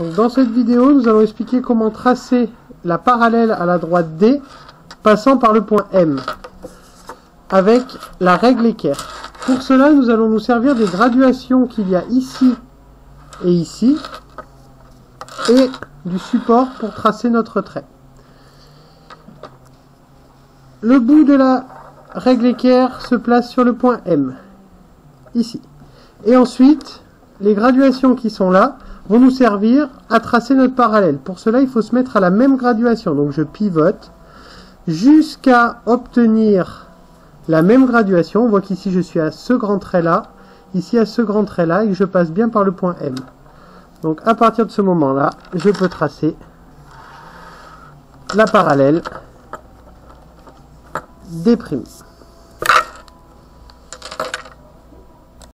Dans cette vidéo, nous allons expliquer comment tracer la parallèle à la droite D passant par le point M avec la règle équerre. Pour cela, nous allons nous servir des graduations qu'il y a ici et ici et du support pour tracer notre trait. Le bout de la règle équerre se place sur le point M, ici. Et ensuite, les graduations qui sont là vont nous servir à tracer notre parallèle. Pour cela, il faut se mettre à la même graduation. Donc je pivote jusqu'à obtenir la même graduation. On voit qu'ici je suis à ce grand trait là, ici à ce grand trait là, et que je passe bien par le point M. Donc à partir de ce moment là, je peux tracer la parallèle des primes.